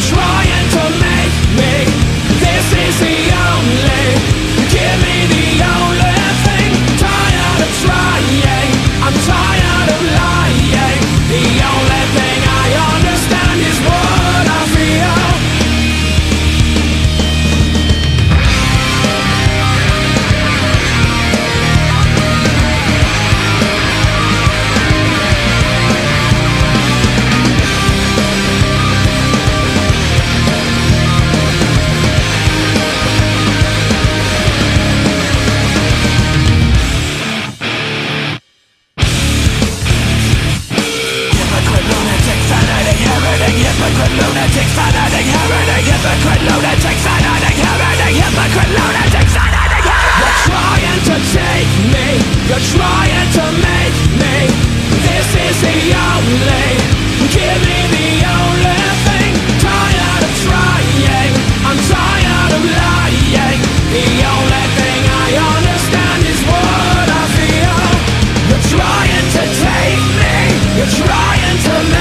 trying to me.